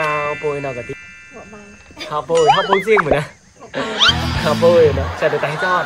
ราวปุยนอกกะติหัวใบข้าวปุยข้าวปุยจริงเหมือนนะข้าวปุยนาะใส่แต่ไตจอด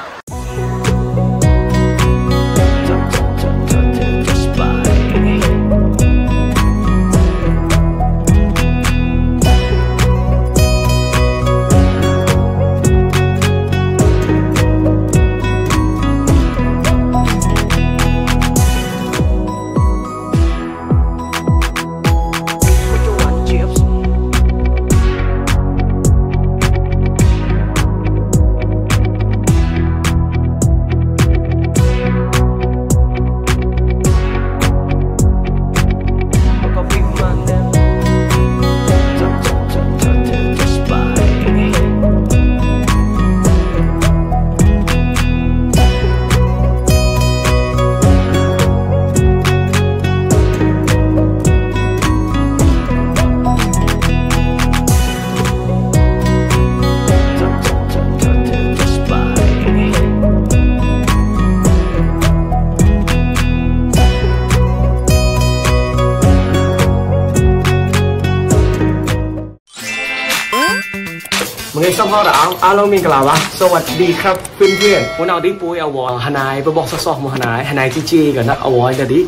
สมพอดาวอาลมิงกลาวะสวัสดีครับเพื่อนเพื่อนวันเอาดิ้ปุยอวอร์ฮานายไปบอกซอกมฮานายฮานายจีจีกันนะอวอจะดิ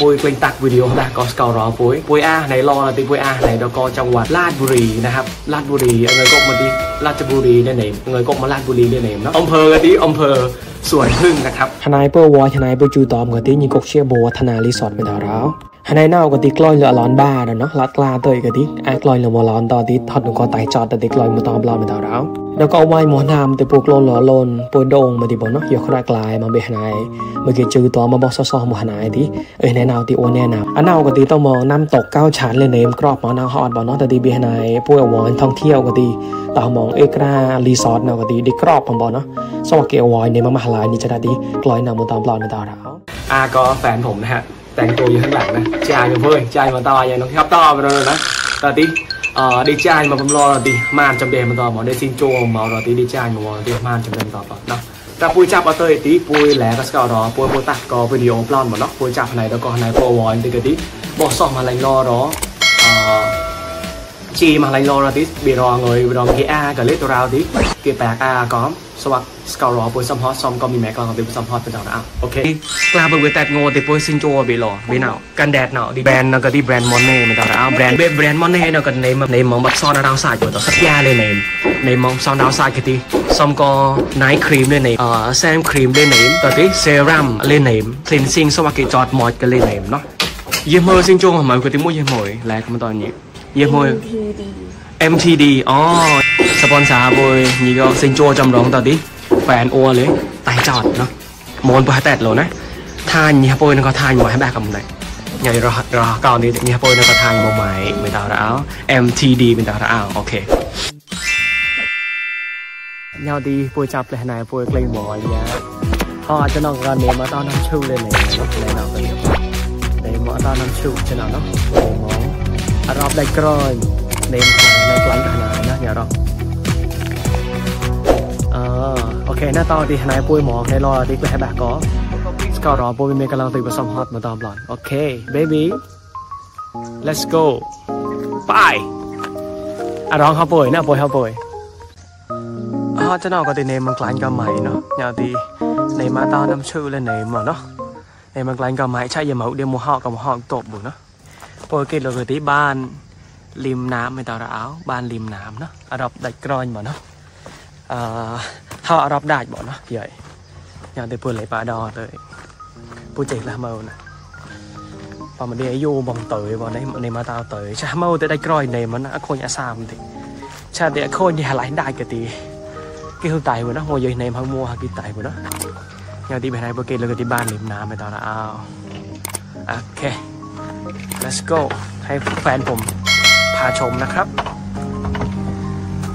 ปุยกลิ่นตักวิดีโอนะก็สกาวรอปุยปุยอาไหนรอติปุยอาไหนดอกจังหวัดราชบุรีนะครับราชบุรีเงยก็มาดิราชบุรีเนี่ยไหนเงยก็มาราชบุรีเนี่ยไหนนะอำเภอดิอำเภอส่วนพึ่งนะครับทนายเปอร์วอทนายเปอร์จูตอมกับที่ยิงกกเชียโบทนายรีสอร์ทเป็นดาวร้าว ฮันไอเน่ากติกลอยเหลือร้อนบ้าเนาะลัดกลาตัวกติกอากลอยเหลือมอร้อนตอนที่ทอดหนูก็ไตจอดแต่ติกลอยมือตอมลอยมือตอเราแล้วก็ไหวหมอนามแต่ปลูกลนหล่อลนปวยโดงมาดิบนเนาะยกระกลายมาเบหนายเมื่อกี้จือตัวมาบอกซอซอมหนายที่เอ้ยแนะนาวตีอเวนแนะนำอันเน่ากติต้องมองน้ำตกเก้าชั้นเลยเนมกรอบมอนาวฮอดบอเนาะแต่ดีเบหนายปวยวอนท่องเที่ยวกติต่อมองเอกรารีสอร์ทเนาะกติดีกรอบมบอเนาะสวัสดีวอนเนี่ยมมหาลายนี่จะได้ดีกลอยนำมือตอมลอยมืตอเราอาก็แฟนผมนะฮะ តែងតួយហ្នឹងឡើងណាចាយមើលចាយបន្តយ៉ាងនោះខ្ញុំតបើណាតើទីអឺដេចាយមកបំលរទីម៉ានចំដែរបន្តមកដេស៊ីងចូលមករទីដេចាយមករទីម៉ានចំដែរបន្តបោះណាតែពួយចាប់អត់ទៅទីពួយឡែក៏ស្កោរពួយពួយតាស់ក៏វីដេអូប្លន់មកណោះពួយចាប់ផ្នែកដល់ក៏ផ្នែកពួយវ៉ាញទីក៏ទីបោះសោះមកឡែងលរអឺ chi lấy lo ra tí, bị rò người rò cái a cái lít rao tí. Cái bạc, a, có. So bạc score rò, bôi xong hot xong có mi mẹ còn bị xong hot bên nào đã. Ok. Là bởi vì tạt ngô thì bôi xin cho bị lò bên nào. Cần đẹp nào, đi brand nó cái đi brand money mình tao ra brand bên brand money nó cần name name mong bạc son rau xài rồi tao. Sắp da lên name. Name mong son rau xài cái tí. Xong có night cream lên name. Ờ sam cream lên name, tao tí. Serum lên name. Cleansing so bạc cái chọt mọt cái lên name nó. យេមើលសិនជុងហ្មងគាត់ទីមួយយេមួយឡែកមិនតញ៉េ ยี่ห้อ MTD อ๋อสปอนเซอร์บอยนี่ก็ซิงโจจำลองตอนนี้แฟนอัวเลยไตจอดเนาะมอนปะแตดโลนะทานนี่ฮะปอยนั่นก็ทานอยู่ให้แบกกับมันเลยไงรอรอก่อนนี้นี่ฮะปอยนั่นก็ทานมาใหม่ไม่ตาละเอา MTD เป็นตาละเอาโอเคยาวดีปวยจับเลยนายปวยเกรงหมอเนี่ยเขาอาจจะนอกกันเนมาตอนน้ำชูเลยเนี่ยเนาะในเราเป็นในหมอตอนน้ำชูจะเนาะนอรอบได้กรอยเนาะเออโอเคหน้าตอนดีนายปุ้ยหมอ អារម្មណ៍ដាច់ក្រយនេមខ្លាំងនៅខ្លាំងខ្នាណាញ៉ារ៉ោអឺអូខេណាតោទីណៃពួយហ្មងណៃឡោទីក្លេះបាក់កស្ករ៉ោពួយមានកំឡុងទីបសំហត់មកតាមឡោអូខេ baby let's go bye អារម្មណ៍ហៅពួយណាពួយហៅពួយអត់ចំណោក៏ទីណេមខ្លាំងក៏ម៉ៃណោះញ៉ាទីណេមមកតោនំឈឺលេណេមមកណោះណេមខ្លាំងក៏ម៉ៃឆៃយមោឌីមហកកមហកតបបុណោះ หม่ใช่อย่ามาเกตเราคือที่บ้านริมน้ำไม่ต่อรอาบ้านริมน้ำเนาะอารอบดัดกรอยบ่เนาะเอ่อถ้าอารอบดัดบ่เนาะใหญ่อย่างเพื่อนเลยปลาดอเลยผู้เจกละเมานะพอมาเดียยูบองเตยบ่ในในมาตาเตยชาเมาแต่ได้กรอยในมันนะคนอาสามติชาเดียคนที่หลายได้กะตีกี่เขาตายบ่เนาะโมยในพังมัวหากิตายบ่เนาะอย่างที่ไปไหนบ่เกตเลยก็ที่บ้านริมน้ำไม่ต่อรอาโอเค let's go ให้แฟนผมพาชมนะครับ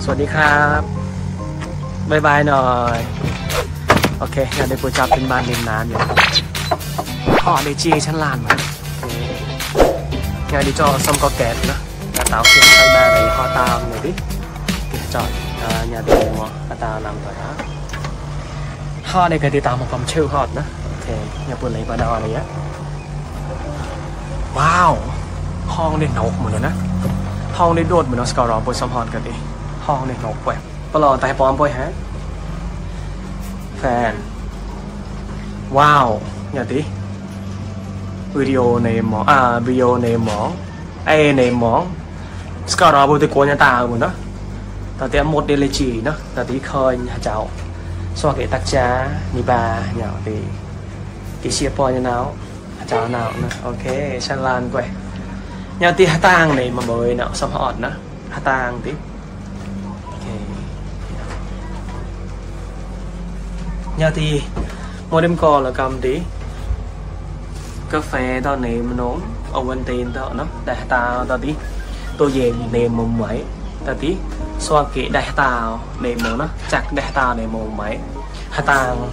สวัสดีครับบายบายหน่อย โอเคงานในปูจับเป็นบ้านริมน้ำเนี่ยอ๋อในจีชั้นลานมางานดีจอซอมก็แกะนะงานเตาเขียนใช้แบร์เลยฮอตามหน่อยดิก็บจอดงานดีมัวฮอตามลำต่อนะฮอในกติดตามมาความเชื่อฮอตนะโอเคงานปูเลยปลาดาอะไรเงี้ย ว้าว ห้องเด่นหกหมดเลยนะ ห้องได้โดดเหมือนสกอร์รอปุยสมฮอนกันดิห้องนี่นกแหวกปลอแต่ปอมปุยฮะแฟน ว้าวอย่าดิวิดีโอในหมออ่าวิดีโอในหมอไอในหมอสกอร์รอปุยตะโกนยาตาเหมือนเนาะแต่แต่หมดเดลิจีเนาะแต่ที่เคยเจ้าสวัสดีตักจ้านี่บาอย่างดีกี่เชียร์ปอยnào เจ้าหนา chào nào nè ok, san lan quay nhà tí hát tang này mà mới nào xong họ nữa hát tang tí. Nhà tí một đêm cò là cầm tí. Cà phê tao này mà nóng ông anh tên tao nó, đại tao tao tí. Tôi về này mồm mấy tao tí. Xoa kệ đại tao này một nó, chặt đại tao này một mấy hát tang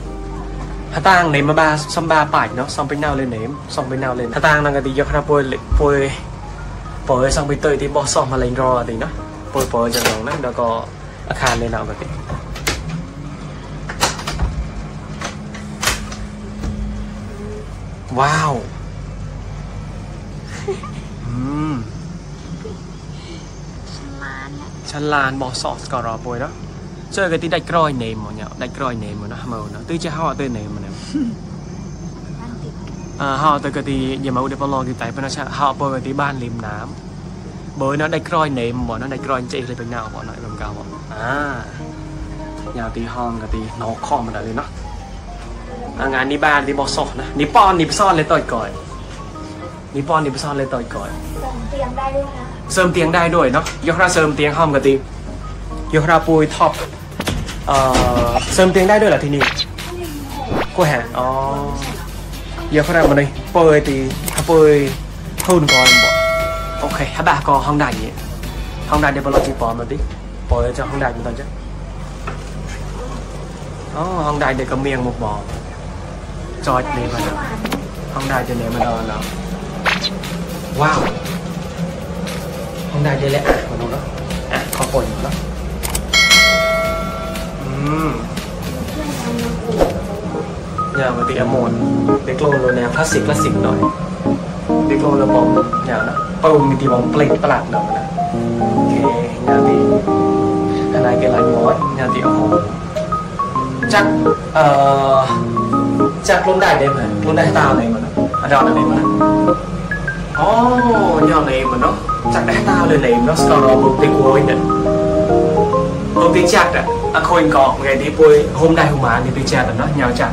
ถ้าตั้งเนมมาบาซัมบาป่ายเนาะซอมไปนาวเลยเนมซอมไปนาวเลยถ้าตั้งนั่งกันดียกนะปวยปวยปวยซองไปเตยที่บอซอมมาเลยรอดีเนาะปวยปวยจังหวะนั้นแล้วก็อาคารเลยนาวกันดีว้าวอืมชั้นลานบอสอสก็รอปวยเนาะ เจอกันที่ได้กรอยเนมหมดเนี่ยได้กรอยเนมหมดนะเมาเนาะตื้อจะห่อตื้อเนมหมดเนี่ยาห่อตื้อกันที่ย่ามาอุดปลองที่ไต่เป็นนะใช่ห่อปกันที่บ้านริมน้ำเบอร์เนาะได้กรอยเนมหมดเนาะได้กรอยเจเลยเป็นเงาหมดเนาะเป็นเงาหมดอ่ายาวตีห้องกันตีนอกคอมันอะไรเนาะงานนี้บ้านนี่บอสซนะนี่ป้อนนี่ซ่อนเลยต่อยก่อยนี่ป้อนนี่ซ่อนเลยต่อยก่อยเตียงได้ด้วยนะเสริมเตียงได้ด้วยเนาะยกระเสริมเตียงห้องกันตียกระปุยท็อป เอ่อเสริมเตียงได้ด้วยเหรอที่นี่กูแฮะอ๋อยกระมาเลยเปิดตีถ้าเปิดทุนก่อนบอกโอเคถ้าแบบก็ห้องใดอย่างเงี้ยห้องใดเดี๋ยวเราจีปอมมาดิเปิดจะห้องใดอยู่ตอนจ้ะอ๋อห้องใดเดี๋ยวก็เมียงหมกบอจอยนี่มาแล้วห้องใดจะเนี่ยมาดอนแล้วว้าว không đài đây lại à của nó đó à khó quần nó Ừm. nhà mà tí mồn để clone rồi nè classic classic rồi để clone là bóng nhà nó bao mình tí bóng plateประหลาดหน่อยนะโอเคnhà tíอะไรcái lạnh mỏi nhà tí ở hồ chắc ờ chắc luôn đài đây mà luôn đài tao này mà nó ở đó này mà Ồ, nhỏ này mà nó chặt đã tao lên này nó score rồi một tiếng cuối nè một tiếng chặt à À khôi cọ ngày đi bôi hôm nay hôm mà đi tiếng chặt là nó nhau chặt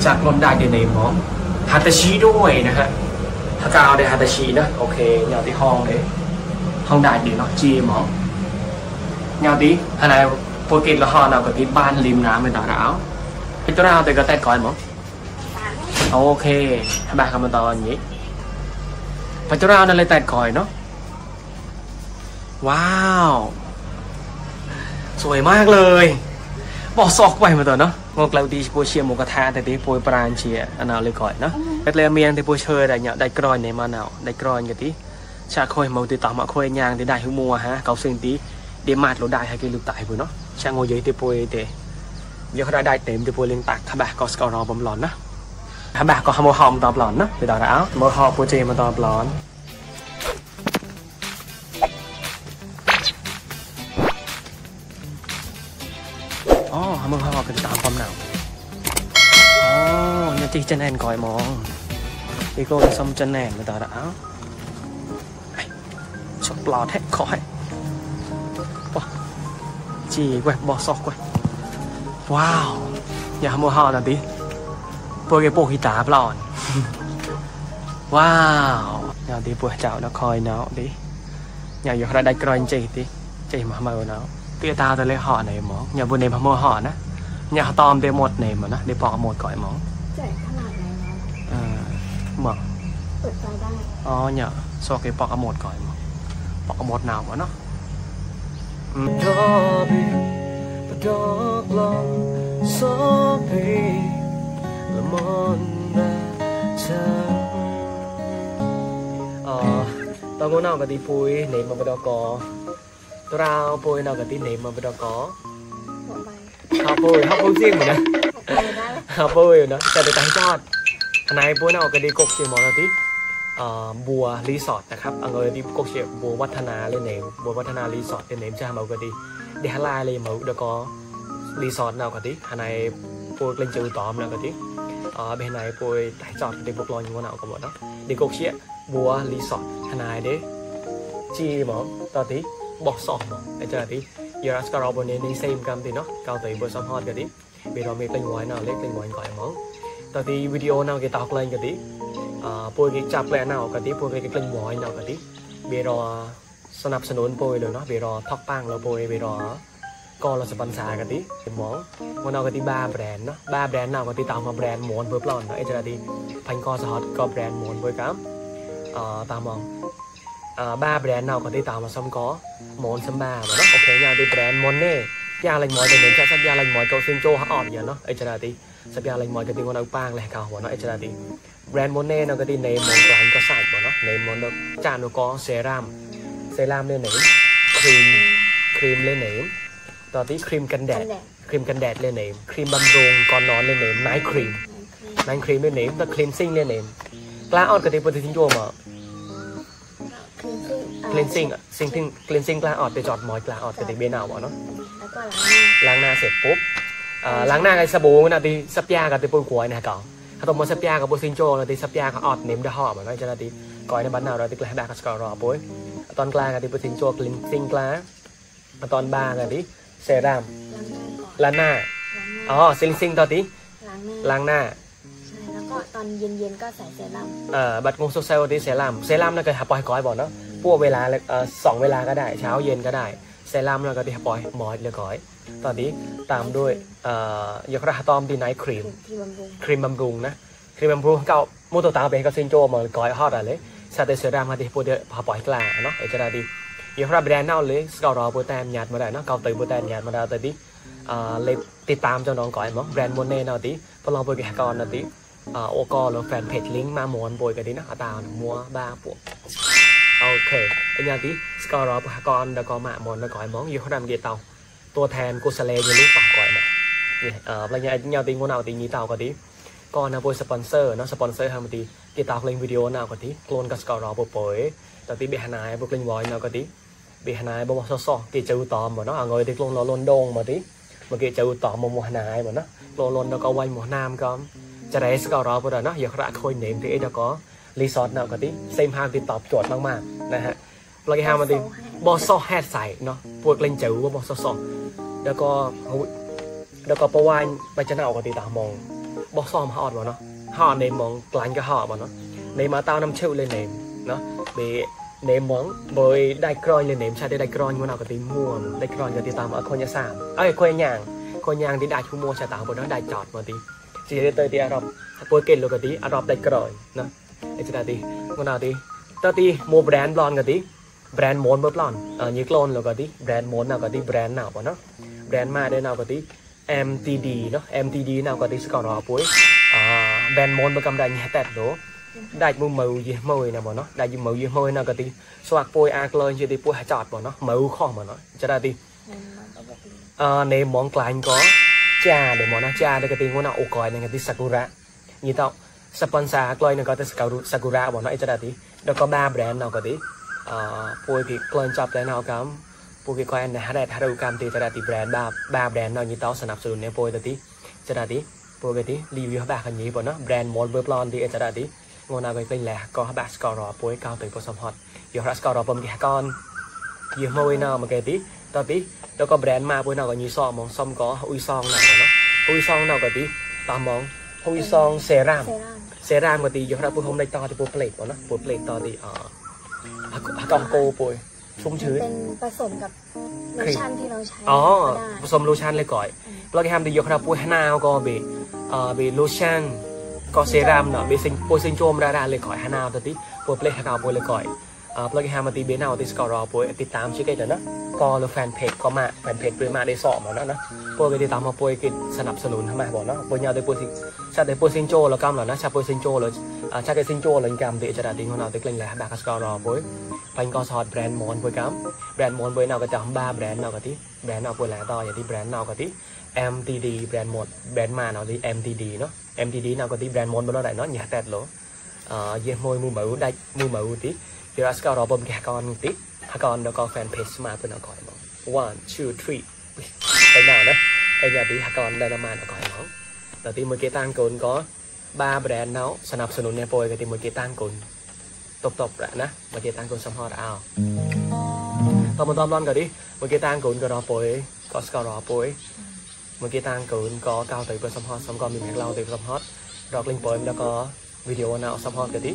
chặt luôn đại để này món Hatashi ด้วยนะฮะถ้ากาวได้ Hatashi นะโอเคยาวที่ห้องเลยห้องได้เดี๋ยวเนาะจีหมอยาวที่อะไรโปรกินละ สวยมากเลยบอกซอกไปมาตัวเนาะงกเราดีปูเชียหมูกระทะแต่ตีปูปรานเชียอันเอาเลยก่อยเนาะเป็ดเลยเมียงตีปูเชยได้เนี่ยได้กรอยในมาเอาได้กรอยกันตีชาคอยมาตีต่อมาคอยยางตีได้หิมัวฮะเกาซึ่งตีเดี๋ยวมาดเราได้ให้กินลูกตายปูเน ยงตักถ้าแบบก็สกอรอบอมหลอนนะ ถ้าแบบก็ขโมยหอมตอบหลอนนะไปต่อแล้วขโมยหอมปูเจมาตอบหลอน อ๋อขโมยหอมเป็นตามความหนาวอ๋อเนี่ยจีจะแน่นก่อยมองอีกโลจะซ้ำจะแน่นไปต่อแล้วไอ้ชอบปลอดแท้ขอให้ว้าจีกวยบอสอกกวยว้าว อย่าขโมยหอมนะดิ Porque bộ hít tá lòn Wow tia tao rồi lấy họ này mỏ nhà vườn này mà mua họ nè nhà tom để một này mà nó để bỏ một cõi mỏ ờ, mở. Ờ nhở so cái bỏ một cõi mỏ bỏ một nào mà nó. Ừ. Ờ tao muốn nào Derby, dog long, soppy, lemon, time. តើមកណៅក៏ទីពួយនេះមកបដក ยเนมมาบดอกอตัวเราปุยนอกกับตีเนมมาบดอกอหัวไปฮาปุยฮาปุยจริงเหมือนนะหัวไปได้ฮาปุยเนาะแต่ไปตั้งจอดอันไหนปุยนอกกับตีกกเสียหมอนาทีบัวรีสอร์ทนะครับอังเออดีกเชียบัววัฒนาเลยเนมบัววัฒนารีสอร์ทเป็นเนมจะมาก็ดีเดี๋ยวลายเลยมาเดี๋ยวก็รีสอร์ท nào ก็ดีหนปวยกลิ่นจืดตอม nào ก็ดีอ่า bên này ปวยถ่ายจอดเด็กบุกลอยอยู่ว่า nào ก็หมดเนาะดีกเชียบัวรีสอร์ทหนเด้จีหมอตอนที่ bỏ sọt bỏ ai chờ tí giờ ra scar bọn nên đi xem cam thì nó cao tới bữa xong hot cái tí bây giờ mình lên ngoài nào lên lên ngoài gọi món tại thì video nào cái tao lên cái tí à pôi cái chạp lẹ nào cái tí pôi cái lên ngoài nào cái tí bây giờ สนับสนุนโปรยเลยเนาะเบรอทอกปังเราโปรยเบรอก็เราสปอนเซอร์กันดิหมอมันเอากันที่บ้าแบรนด์เนาะบ้าแบรนด์เรากันที่ตามมาแบรนด์หมอนเบอร์ปลอนเนาะไอ้เจ้าดีพันกอสฮอตก็แบรนด์หมอนเบอร์กัมเอ่อตามมอง ba brand nào có thể tạo mà xong có món xăm ba mà nó ok nhà đi brand món nè ya lành mọi để mình cho sắp ya lành mọi cậu xin cho họ ọt giờ nó ấy chả tí sắp ya lành mọi cái tiếng con ông pang lại cào của nó ấy chả tí brand món nè nó cái tí name món toàn có sạch của nó name món nó cha nó có serum serum lên nếm cream cream lên nếm ต่อที่ครีมกันแดดครีมกันแดดเลยเนมครีมบำรุงก่อนนอนเลยเนมไนท์ครีมไนท์ครีมเลยเนมแต่ครีมซิ่งเลยเนมกล้าออดกระติปฏิทินยั่วมา คลีนซิ่งอะซิ่งทิ้งคลีนซิ่งกล้าออดไปจอดมอยกล้าออดกระติบเบนาวเนาะแล้วก็ล้างหน้าล้างหน้าเสร็จปุ๊บล้างหน้ากับสบู่นะที่สับยากับที่ปุ่นขวายนะก่อน atau mo sa pia ka bo sinjo na ti sa pia ka ot nim da ho ma na jana ti ko na ban na ra ti kla da ka ska ro poi ตอนกลางก็ที่พูดถึงโจกลินซิงกลางตอนบางก็ที่เซรั่มล้างหน้าอ๋อซิงซิงตอนที่ล้างหน้าใช่แล้วก็ตอนเย็นๆก็ใส่เซรั่มเอ่อบัตรงงโซเซลที่เซรั่มเซรั่มนั่นก็หาปล่อยก้อยบอกเนาะ พวกเวลาเอ่อสองเวลาก็ได้ เช้าเย็นก็ได้เซรั่มนั่นก็ที่หาปล่อยหมอยเลยก้อย ตอนนี้ตามด้วยยาคราตอมดีไนท์ครีมครีมบำรุงนะครีมบำรุงเก่ามูตัวตาเป็นก็ซินโจมันก้อยฮอตอะไรซาเตเซรามาที่พูดเดพาปล่อยกลางเนาะเอจะได้ดียาคราแบรนด์เน่าเลยสกอรอโปรแตมหยาดมาได้เนาะเก่าตือโปรแตมหยาดมาได้แต่ดีเลยติดตามเจ้าน้องก่อยมั้งแบรนด์โมเน่เนาะดีพอลองไปแกะก่อนนะดีโอกอหรือแฟนเพจลิงก์มามวนโปรยกันดีนะตามัวบ้าปวกโอเคอันนี้ดี สกอรอพากรแล้วก็มามวนแล้วก่อยมั้งอยู่เขาดำเดียเตาตัวแทนกุศเลยูรู้ปากก่อยมานี่เอ่ออะไรเงี้ยเงาตีงูนาตีนี้เต่าก็ดีก็นะบริสปอนเซอร์นะสปอนเซอร์ทำตีกีตาร์เล่นวิดีโอนาก็ดีโคลนกับสกอร์รอปปอยแต่ตีเบียนายบุกเล่นวอยนาก็ดีเบียนายบอกว่าซอๆกีเจ้าตอมบ่เนาะ เงยตีโคลนเราลนดงมาดีเมื่อกี้เจ้าตอมมัวนายบ่เนาะโคลนลนแล้วก็วันมัวนามก็จะได้สกอร์รอปเนาะอย่าคระคอยเนมที่เอ็ดก็รีสอร์ทนาก็ดีเซมฮามติดตอบโจทย์มากๆนะฮะเราแค่มาดีบอสซอแฮดใส่เนาะพวกเล่นเจ้าว่าบอสซอแล้วก็แล้วก็ประวานไปจะน่าออกตีตามองบอกซ้อมหอดบ่เนาะหอดในมองกลางก็หอดบ่เนาะในมาเต้าน้ำเชื่อเลยเนมเนาะเบเนมมองบอยได้กรอยเลยเนมชาได้ได้กรอยมันเอากตีม่วงได้กรอยก็ตีตามเอาคนยาสามเอ้ยคนยางคนยางที่ได้ชั่วโมงชาตาบนนั้นได้จอดมาตีสีได้เตยตีอารมณ์ปวดเกล็ดโลกตีอารมณ์ได้กรอยเนาะ Ichirati, Gunati, Tati, mo brand blond blonde gati, brand mon bơ blond, ở ờ, như clone lo gati, brand mon nào gati, brand nào bọn nó, brand ma đây nào gati, MTD nó, MTD nào gati sẽ còn nó cuối, à, brand mon bơ cầm đại nhẹ tẹt đó, đại mù màu gì? Mồi nào bọn nó, đại gì màu gì? Mồi nào gati, soạc poi a clone chỉ đi poi hạ chọt bọn nó, màu khó mà nó, Ichirati, à, ờ, nếu món klein có. Cha để món nó. Cha đây gati ngôn nào ủ còi này gati sakura, như tao. sponsor lên này có tí sakura bọn nó cho ra tí đó có ba brand nào có tí à, bôi thì lên chọt đấy nào cắm ពួកគេគាត់ណាដែរថារូកម្មទីតាទី brand បាបា brand នៅញីតោสนับสนุนเนี่ยពួកទៅទីចរទីពួកគេទី review បាកញីប៉ុណ្ណោះ brand mall វើ plan ទីចរទីងូណាវិញពេញលះក៏បា score ពួកគេកោទៅពុសំហត់យករ៉ា score ពំគេកនយកមកវិញណមកគេទីតទីទៅក៏ brand មកពួកណក៏ញីសអមកសំក៏អ៊ុយសងណណោះអ៊ុយសងណក៏ទីតាមមក អ៊ុយសង serum serum ក៏ទីយករ៉ាពួកហុំដេចតទីពួក plate ប៉ុណ្ណោះពួក plate តទីអអកកោពួកชุ่มชื้นเป็นผสมกับโลชั่นที่เราใช้ อ๋อ ผสมโลชั่นเลยก่อยเราจะทำดีอยู่ครับปุ้ยหน้าก็เบเอ่อเบโลชั่นก็เซรั่มเนาะเบซิงปุ้ยซิงโจมราดาเลยก่อยหน้าตัวที่ปุ้ยเปลย์หากาปุ้ยเลยก่อยอ่าเราจะทำมาตีเบน่ าติสกอร์รอปุ้ยติดตามชื่อกันนะก็เราแฟนเพจก็มาแฟนเพจปุ้ยมาได้สอบมาแล้วนะปุ้ยไปติดตามมาปุ้ยกิสนับสนุนทำไมบอกเนาะปุ้ยยาวได้ปุ้ยสิชาติปุ้ยซิงโจแล้วกำแล้วนะชาปุ้ยซิงโจเลยอ่าชาติซิงโจเลยกำติจะได้ดิ้งของเราติกเล่นแล้วแบบสกอร์รอปุ้ย Bánh có sọt brand món với cám Brand món với nào có chấm ba brand nào có tí Brand nào của lẽ to vậy thì brand nào có tí MTD brand một brand mà nào thì MTD nó MTD nào có tí brand món bên đó đại nó nhà tẹt lỗ ờ dễ môi mù mẫu You're ask out album kaya kawan ngiti. Kawan do kawan fan page ma pun ako mo. One, two, three. Cái nào đó. Cái nhà bị kawan da naman ako mo. Đầu tiên mới cái tăng cồn có ba brand nào sản phẩm sử dụng nè bồi cái thì mới cái tăng cồn tộc tộc đã nè mới cái tăng cồn xong họ đã ao tao muốn đi mới cái tăng cồn có đó bồi có scar cái tăng cồn có cao tới bữa xong họ mình hàng lâu tới xong hot link bồi nó có video nào xong hot cái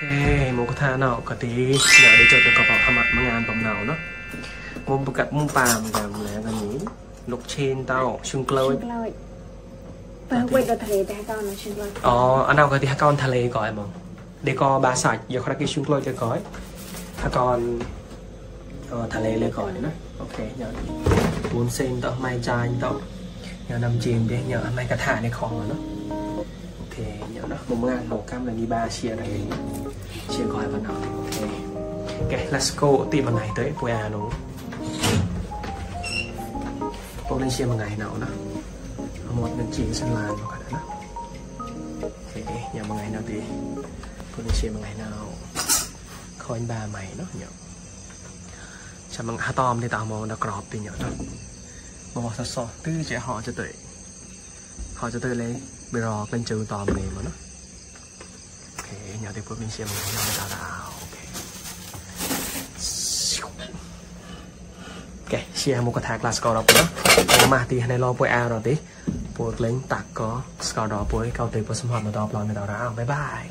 Hey, một cái tha nào có tí. Nào để cho tôi có bảo hàm mặt mang ngàn bằng nào đó một cái mông pàm và là cái nhí lục trên tao xung cloi ờ anh nào có tí hai con ờ, à, thà lê gọi để có ba sạch giờ có cái xung cloi cho gói hai con ờ, thà lê lê gọi ok nhớ. Bốn sen tao mai trai tao. Nhớ nằm chìm đi nhớ mai cả thả này khó mà nó ok nhớ nó một ngàn một cam là đi ba chia này chưa có hai bạn nào thì ok ok, let's go. Tìm một ngày tới quê à luôn bông lên chia một ngày nào đó. Một nên chỉ sân là một cái đó. Ok nhà một ngày nào thì bông lên chia một ngày nào. Khỏi ba mày nó nhở chả bằng hà tom thì tao mong đã crop thì nhở đó mà bỏ sọt tư trẻ họ cho tới họ cho tới lấy bây giờ bên trường tòm này mà nó. 要对不明显了，要没打打 OK。គេជាមកកថា glass score ដល់ពុកអូម៉ាស់ទីណែឡពុយអារទេពុកលេងតាក់ក៏ score ដល់ពុយកោទៅពុសម្ហត់មកដល់ប្លោយមកដល់រ៉ាបាយបាយ